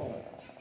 Oh.